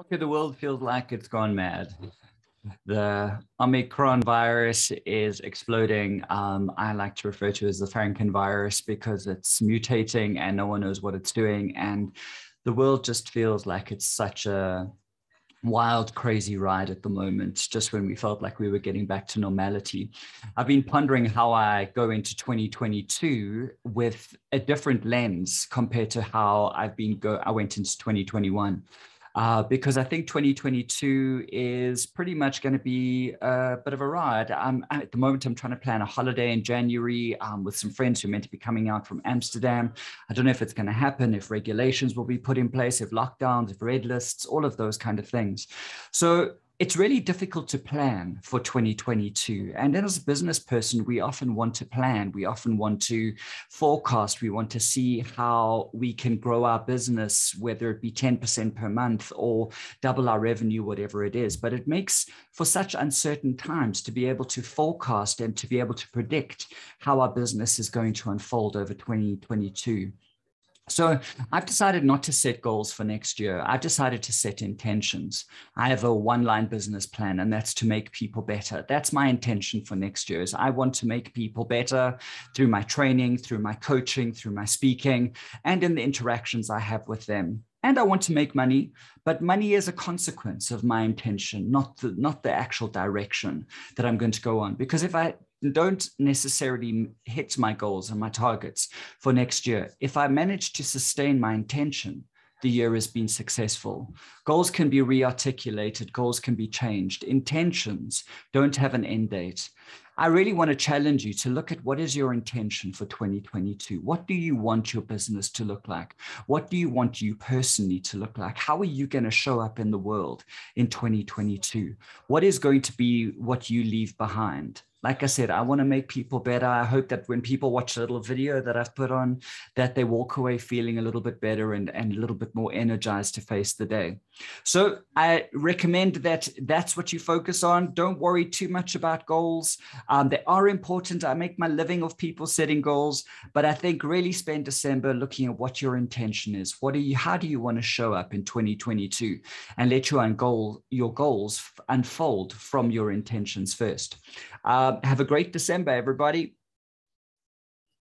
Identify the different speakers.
Speaker 1: Okay, the world feels like it's gone mad. The Omicron virus is exploding. Um, I like to refer to it as the Franken virus because it's mutating and no one knows what it's doing. And the world just feels like it's such a wild, crazy ride at the moment, just when we felt like we were getting back to normality. I've been pondering how I go into 2022 with a different lens compared to how I've been go I went into 2021 uh, because I think 2022 is pretty much going to be a bit of a ride. Um, at the moment, I'm trying to plan a holiday in January um, with some friends who are meant to be coming out from Amsterdam. I don't know if it's going to happen, if regulations will be put in place, if lockdowns, if red lists, all of those kind of things. So it's really difficult to plan for 2022. And as a business person, we often want to plan, we often want to forecast, we want to see how we can grow our business, whether it be 10% per month or double our revenue, whatever it is. But it makes for such uncertain times to be able to forecast and to be able to predict how our business is going to unfold over 2022. So I've decided not to set goals for next year. I've decided to set intentions. I have a one-line business plan, and that's to make people better. That's my intention for next year. Is I want to make people better through my training, through my coaching, through my speaking, and in the interactions I have with them. And I want to make money, but money is a consequence of my intention, not the not the actual direction that I'm going to go on. Because if I don't necessarily hit my goals and my targets for next year, if I manage to sustain my intention, the year has been successful. Goals can be rearticulated, goals can be changed. Intentions don't have an end date. I really want to challenge you to look at what is your intention for 2022? What do you want your business to look like? What do you want you personally to look like? How are you going to show up in the world in 2022? What is going to be what you leave behind? Like I said, I want to make people better. I hope that when people watch the little video that I've put on, that they walk away feeling a little bit better and, and a little bit more energized to face the day. So I recommend that that's what you focus on. Don't worry too much about goals. Um, they are important. I make my living of people setting goals, but I think really spend December looking at what your intention is. What are you? How do you want to show up in 2022, and let your goal your goals unfold from your intentions first. Um, have a great December, everybody.